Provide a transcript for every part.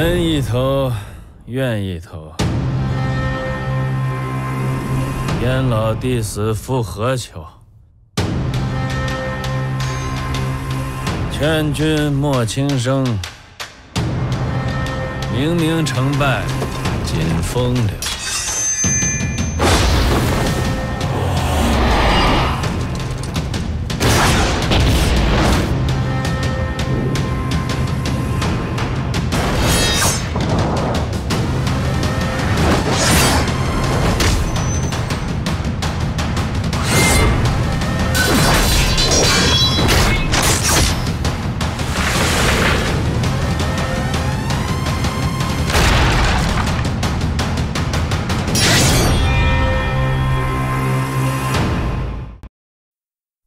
恩一头，怨一头。燕老弟死复何求？劝君莫轻生，明明成败尽风流。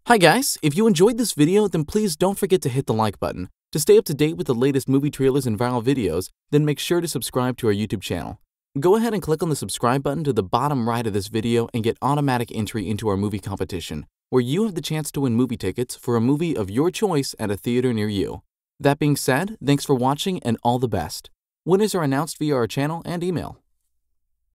Hi guys, if you enjoyed this video, then please don't forget to hit the like button. To stay up to date with the latest movie trailers and viral videos, then make sure to subscribe to our YouTube channel. Go ahead and click on the subscribe button to the bottom right of this video and get automatic entry into our movie competition, where you have the chance to win movie tickets for a movie of your choice at a theater near you. That being said, thanks for watching and all the best. Winners are announced via our channel and email.